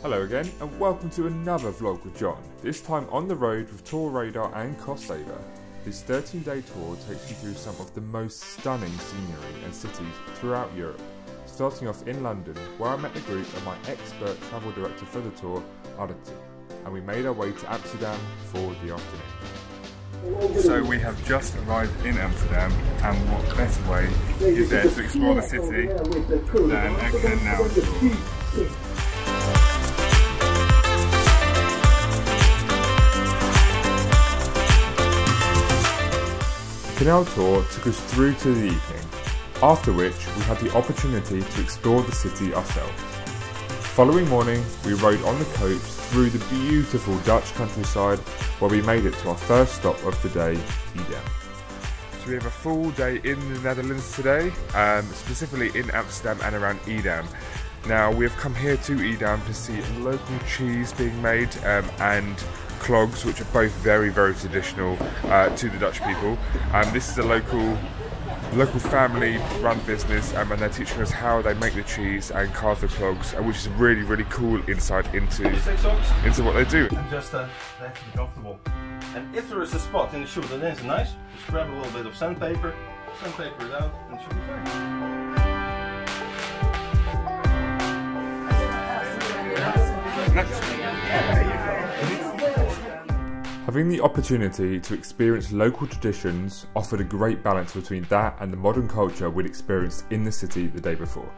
Hello again, and welcome to another vlog with John. This time on the road with TourRadar and Costsaver. This 13 day tour takes you through some of the most stunning scenery and cities throughout Europe. Starting off in London, where I met the group and my expert travel director for the tour, Arati, and we made our way to Amsterdam for the afternoon. So we have just arrived in Amsterdam, and what better way is there to explore the city than a canal tour? Canal Tour took us through to the evening, after which we had the opportunity to explore the city ourselves. Following morning, we rode on the coach through the beautiful Dutch countryside where we made it to our first stop of the day, Edam. So we have a full day in the Netherlands today, um, specifically in Amsterdam and around Edam. Now we have come here to Edam to see local cheese being made um, and clogs, which are both very, very traditional uh, to the Dutch people. Um, this is a local local family-run business, um, and they're teaching us how they make the cheese and carve the clogs, uh, which is really, really cool insight into into what they do. And just uh, they have to be comfortable. And if there is a spot in the shoe that isn't nice, just grab a little bit of sandpaper, sandpaper it out, and it should be fine. Having the opportunity to experience local traditions offered a great balance between that and the modern culture we'd experienced in the city the day before.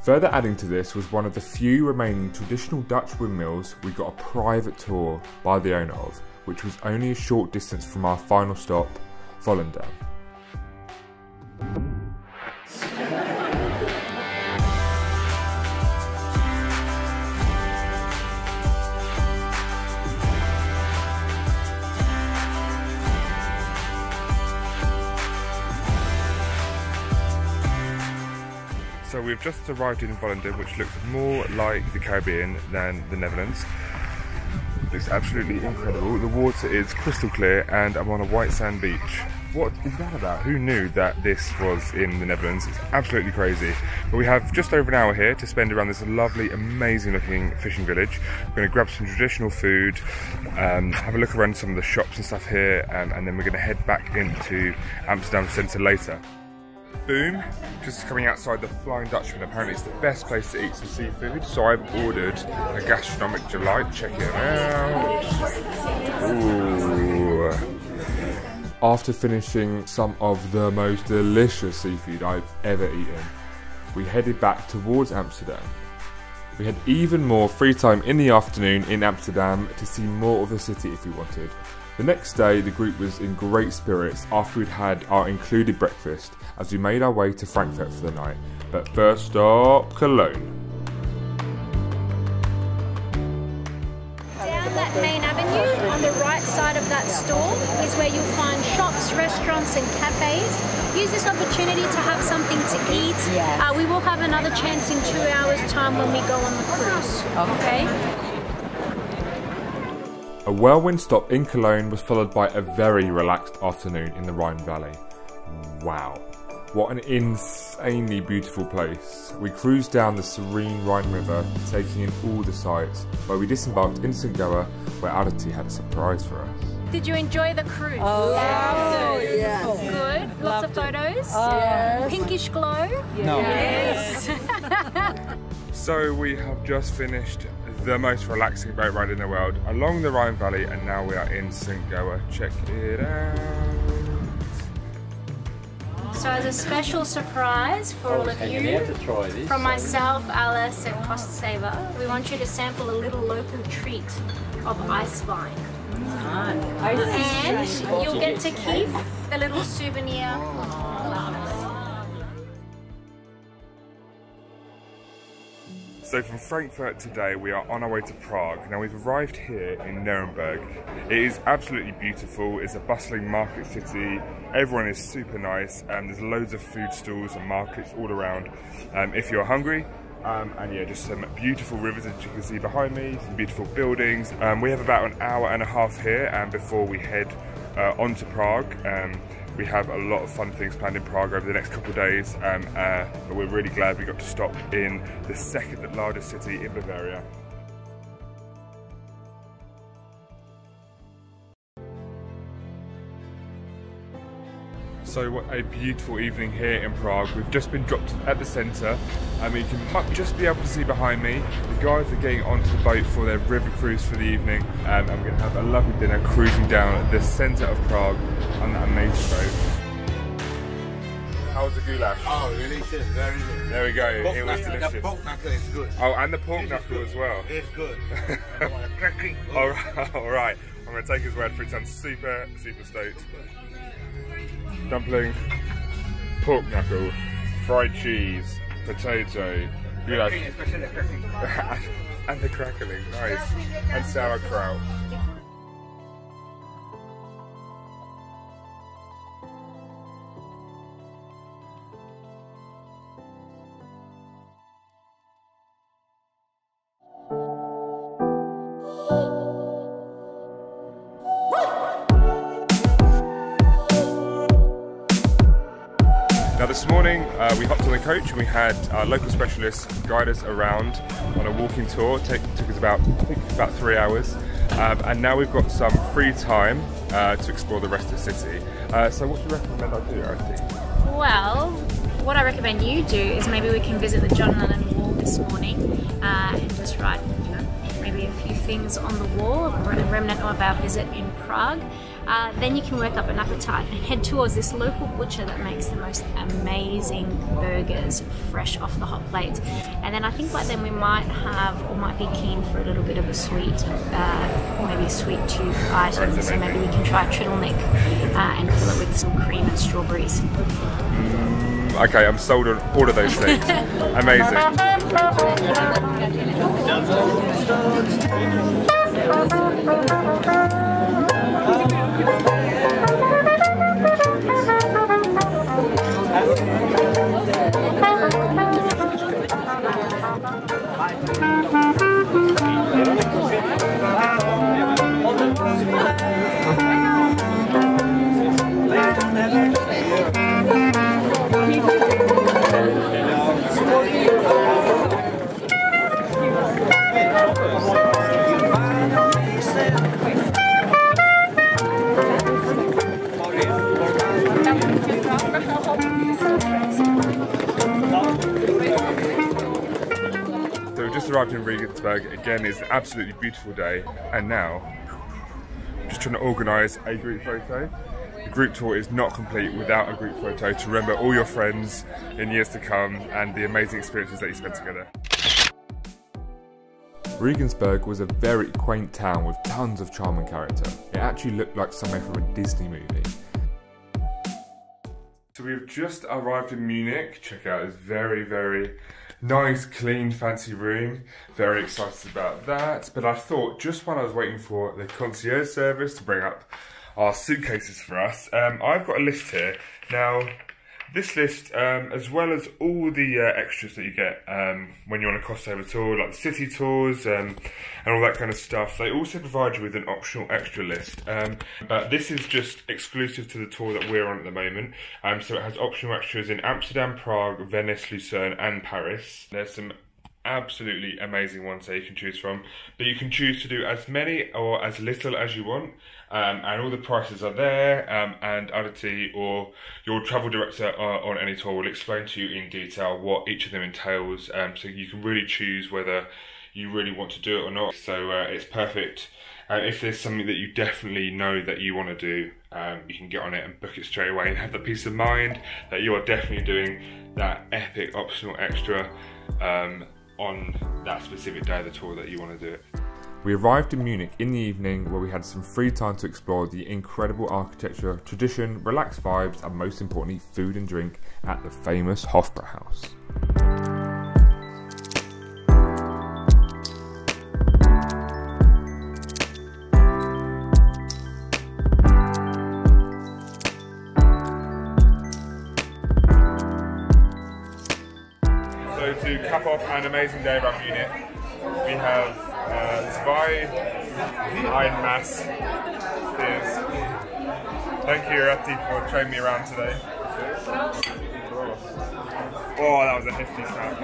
Further adding to this was one of the few remaining traditional Dutch windmills we got a private tour by the owner of, which was only a short distance from our final stop, Volendam. We've just arrived in Volendam, which looks more like the Caribbean than the Netherlands. It's absolutely incredible. The water is crystal clear and I'm on a white sand beach. What is that about? Who knew that this was in the Netherlands? It's absolutely crazy. But we have just over an hour here to spend around this lovely, amazing looking fishing village. We're going to grab some traditional food, um, have a look around some of the shops and stuff here, um, and then we're going to head back into Amsterdam Centre later. Boom, just coming outside the Flying Dutchman. Apparently, it's the best place to eat some seafood. So I've ordered a gastronomic delight. Check it out. Ooh. After finishing some of the most delicious seafood I've ever eaten, we headed back towards Amsterdam. We had even more free time in the afternoon in Amsterdam to see more of the city if we wanted. The next day, the group was in great spirits after we'd had our included breakfast as we made our way to Frankfurt for the night. But first stop, Cologne. Down that main avenue, on the right side of that store, is where you'll find shops, restaurants, and cafes. Use this opportunity to have something to eat. Uh, we will have another chance in two hours' time when we go on the cruise. Okay. A whirlwind stop in Cologne was followed by a very relaxed afternoon in the Rhine Valley. Wow, what an insanely beautiful place. We cruised down the serene Rhine River, taking in all the sights, where we disembarked in St. Goar, where Aditi had a surprise for us. Did you enjoy the cruise? Oh, yes. Good. Lots of photos. Yes. Pinkish glow. No. Yes. So we have just finished the most relaxing boat ride in the world along the Rhine Valley and now we are in St. Goar. Check it out. So as a special surprise for all of you, from myself, Alice, and Costsaver, we want you to sample a little local treat of ice vine. And you'll get to keep the little souvenir So from Frankfurt today, we are on our way to Prague. Now we've arrived here in Nuremberg. It is absolutely beautiful. It's a bustling market city. Everyone is super nice, and there's loads of food stalls and markets all around. Um, if you're hungry, um, and yeah, just some beautiful rivers as you can see behind me, some beautiful buildings. Um, we have about an hour and a half here, and before we head uh, on to Prague. Um, we have a lot of fun things planned in Prague over the next couple of days, um, uh, but we're really glad we got to stop in the second largest city in Bavaria. So what a beautiful evening here in Prague. We've just been dropped at the centre. I mean, you can just be able to see behind me. The guys are getting onto the boat for their river cruise for the evening. Um, and we're going to have a lovely dinner cruising down the centre of Prague on that amazing boat. How was the goulash? Oh, delicious, very good. There we go. Pork it was knuckle, delicious. The pork knuckle is good. Oh, and the pork knuckle as well. It's good. All right, all right. I'm going to take his word for it. Sounds super, super stoked. Dumpling, pork knuckle, fried cheese, potato, goulash, Especially the cracking. and the crackling, nice, and sauerkraut. Morning uh, we hopped on the coach and we had our local specialists guide us around on a walking tour. Take, took us about I think about three hours, um, and now we've got some free time uh, to explore the rest of the city. Uh, so what do you recommend I do, Artie? Well, what I recommend you do is maybe we can visit the John Lennon Wall this morning uh, and just write, you know, maybe a few things on the wall, a remnant of our visit in Prague. Uh, then you can work up an appetite and head towards this local butcher that makes the most amazing burgers fresh off the hot plate. And then I think by then we might have or might be keen for a little bit of a sweet, uh, maybe a sweet tooth item. So maybe we can try trdelník uh, and fill it with some cream and strawberries. Okay, I'm sold on all of those things. Amazing. arrived in Regensburg. Again, it's an absolutely beautiful day. And now, I'm just trying to organise a group photo. The group tour is not complete without a group photo to remember all your friends in years to come and the amazing experiences that you spent together. Regensburg was a very quaint town with tons of charm and character. It actually looked like somewhere from a Disney movie. So we've just arrived in Munich. Check out this very, very nice, clean, fancy room. Very excited about that. But I thought just while I was waiting for the concierge service to bring up our suitcases for us, um, I've got a list here. Now, this list, um, as well as all the uh, extras that you get um, when you're on a Costsaver tour, like the city tours um, and all that kind of stuff, they also provide you with an optional extra list. Um, but this is just exclusive to the tour that we're on at the moment. Um, so it has optional extras in Amsterdam, Prague, Venice, Lucerne, and Paris. There's some absolutely amazing ones that you can choose from. But you can choose to do as many or as little as you want, um, and all the prices are there. Um, and Aditi or your travel director uh, on any tour will explain to you in detail what each of them entails, um, so you can really choose whether you really want to do it or not. So uh, it's perfect. And if there's something that you definitely know that you want to do, um, you can get on it and book it straight away and have the peace of mind that you are definitely doing that epic optional extra um, on that specific day of the tour that you want to do it. We arrived in Munich in the evening where we had some free time to explore the incredible architecture, tradition, relaxed vibes, and most importantly, food and drink at the famous Hofbrauhaus. An amazing day around Munich, we have uh, zwei Mass beers. Thank you, Rati, for showing me around today. Oh, that was a hefty snap.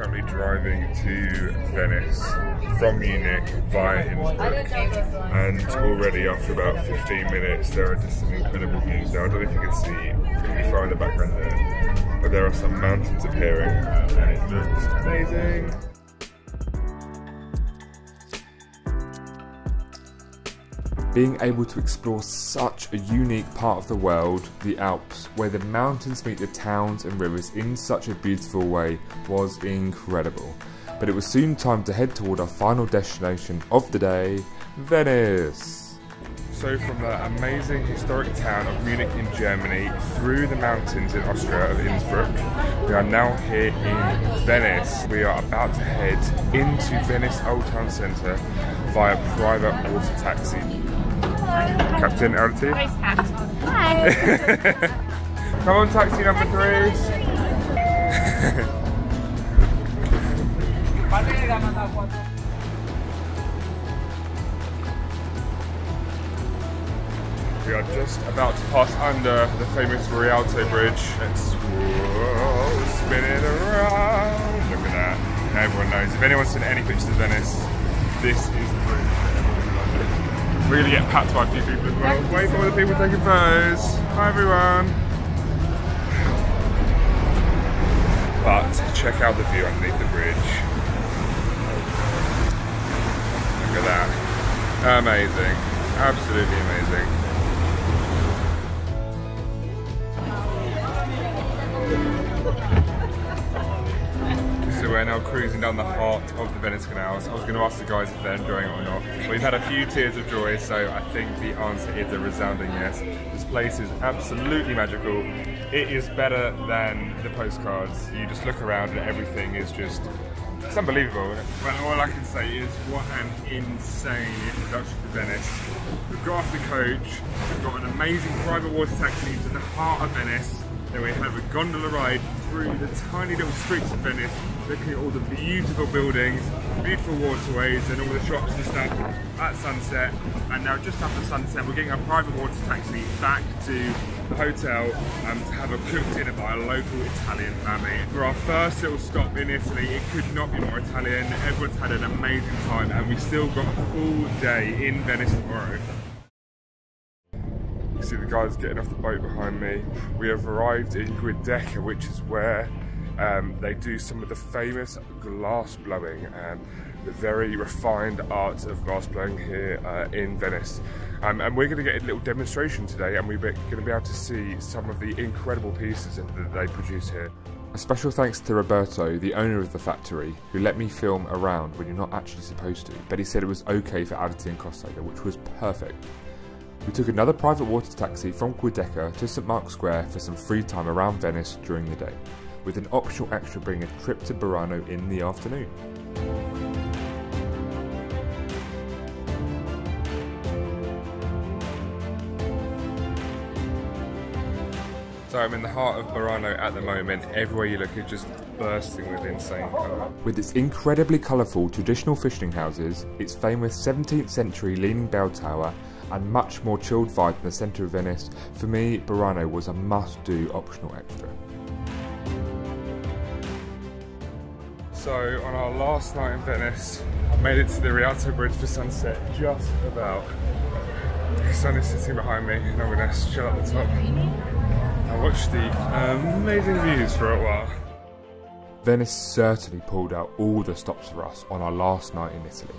Currently driving to Venice from Munich via Innsbruck. And already after about 15 minutes, there are just some incredible views. Now, I don't know if you can see pretty far in the background there, but there are some mountains appearing, and it looks amazing. Being able to explore such a unique part of the world, the Alps, where the mountains meet the towns and rivers in such a beautiful way, was incredible. But it was soon time to head toward our final destination of the day, Venice. So from the amazing historic town of Munich in Germany through the mountains in Austria of Innsbruck, we are now here in Venice. We are about to head into Venice Old Town Centre via private water taxi. Captain LT. Hi. Come on, taxi number three. We are just about to pass under the famous Rialto Bridge. Let's whoa, spin it around. Look at that. Now everyone knows. If anyone's seen any pictures of Venice, this is the bridge We're gonna get packed by a few people as well. Wait for all the people taking photos. Hi everyone. But check out the view underneath the bridge. Look at that. Amazing. Absolutely amazing. We're now cruising down the heart of the Venice canals. I was going to ask the guys if they're enjoying it or not. We've had a few tears of joy, so I think the answer is a resounding yes. This place is absolutely magical. It is better than the postcards. You just look around and everything is just it's unbelievable. Well, all I can say is what an insane introduction to Venice. We've got off the coach, we've got an amazing private water taxi to the heart of Venice. Then we have a gondola ride through the tiny little streets of Venice, looking at all the beautiful buildings, beautiful waterways and all the shops and stuff at sunset. And now just after sunset, we're getting a private water taxi back to the hotel um, to have a cooked dinner by a local Italian family. For our first little stop in Italy, it could not be more Italian. Everyone's had an amazing time and we still got a full day in Venice tomorrow. See the guys getting off the boat behind me. We have arrived in Giudecca, which is where um, they do some of the famous glass blowing and the very refined art of glass blowing here uh, in Venice. Um, and we're going to get a little demonstration today, and we're going to be able to see some of the incredible pieces that they produce here. A special thanks to Roberto, the owner of the factory, who let me film around when you're not actually supposed to, but he said it was okay for Aditi and Costsaver, which was perfect. We took another private water taxi from Giudecca to St Mark's Square for some free time around Venice during the day, with an optional extra bringing a trip to Burano in the afternoon. So I'm in the heart of Burano at the moment. Everywhere you look it's just bursting with insane colour. With its incredibly colourful traditional fishing houses, its famous 17th century leaning bell tower, and much more chilled vibe in the centre of Venice, for me, Burano was a must-do optional extra. So on our last night in Venice, I made it to the Rialto Bridge for sunset, just about. The sun is sitting behind me, and I'm gonna chill at the top and watch the amazing views for a while. Venice certainly pulled out all the stops for us on our last night in Italy.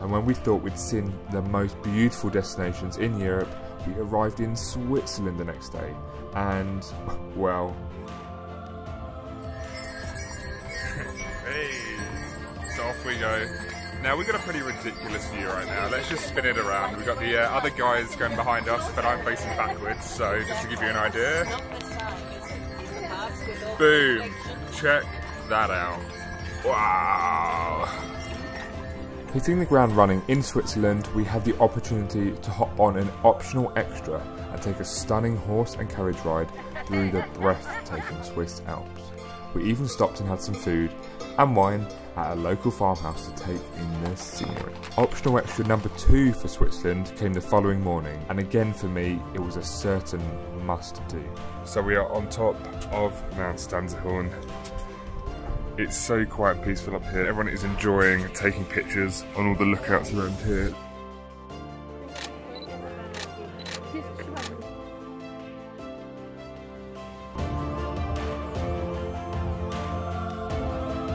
And when we thought we'd seen the most beautiful destinations in Europe, we arrived in Switzerland the next day. And, well. hey, so off we go. Now we've got a pretty ridiculous view right now. Let's just spin it around. We've got the uh, other guys going behind us, but I'm facing backwards. So just to give you an idea. Boom. Check that out. Wow. Hitting the ground running in Switzerland, we had the opportunity to hop on an optional extra and take a stunning horse and carriage ride through the breathtaking Swiss Alps. We even stopped and had some food and wine at a local farmhouse to take in the scenery. Optional extra number two for Switzerland came the following morning, and again for me, it was a certain must do. So we are on top of Mount Stanserhorn It's so quiet, peaceful up here. Everyone is enjoying taking pictures on all the lookouts around here.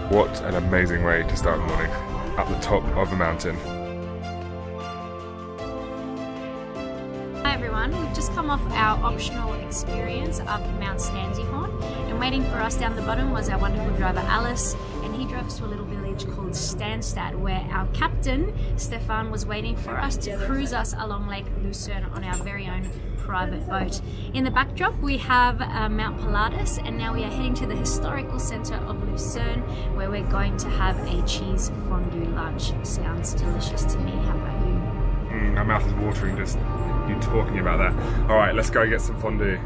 What an amazing way to start the morning at the top of a mountain. Hi everyone, we've just come off our optional experience up Mount Stanserhorn and waiting for us down the bottom was our wonderful driver Alice and he drove us to a little village called Stansstad where our captain Stefan was waiting for us to cruise us along Lake Lucerne on our very own private boat. In the backdrop we have uh, Mount Pilatus and now we are heading to the historical centre of Lucerne where we're going to have a cheese fondue lunch. Sounds delicious to me, how about you? Mm, my mouth is watering just you talking about that. All right, let's go get some fondue.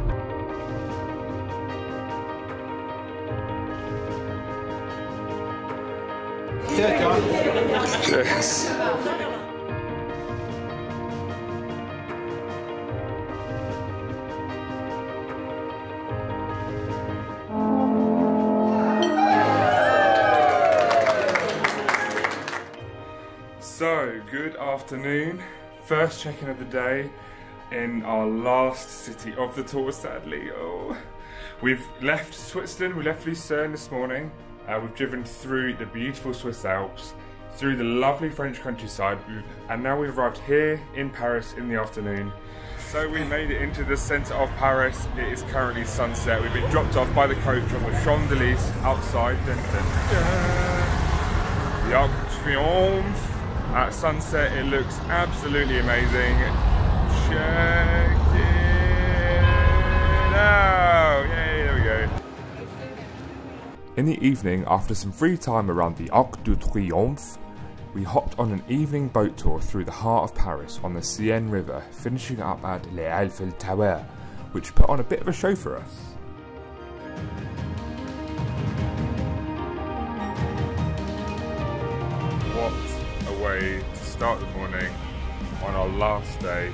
John. Cheers. So, good afternoon. First check-in of the day in our last city of the tour, sadly. Oh. We've left Switzerland, we left Lucerne this morning. Uh, we've driven through the beautiful Swiss Alps, through the lovely French countryside, and now we've arrived here in Paris in the afternoon. So we made it into the centre of Paris. It is currently sunset. We've been dropped off by the coach on the Champs Elysees outside. Dun, dun. The Arc de Triomphe. At sunset, it looks absolutely amazing. Check it out! In the evening, after some free time around the Arc de Triomphe, we hopped on an evening boat tour through the heart of Paris on the Seine River, finishing up at Les Eiffel Tower, which put on a bit of a show for us. What a way to start the morning on our last day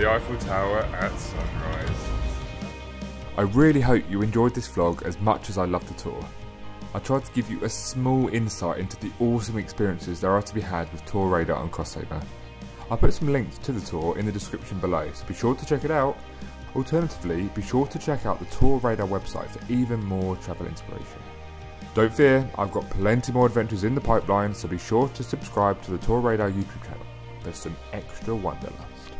The Eiffel Tower at sunrise. I really hope you enjoyed this vlog as much as I loved the tour. I tried to give you a small insight into the awesome experiences there are to be had with TourRadar and Costsaver. I'll put some links to the tour in the description below, so be sure to check it out. Alternatively, be sure to check out the TourRadar website for even more travel inspiration. Don't fear, I've got plenty more adventures in the pipeline, so be sure to subscribe to the TourRadar YouTube channel. There's some extra wanderlust.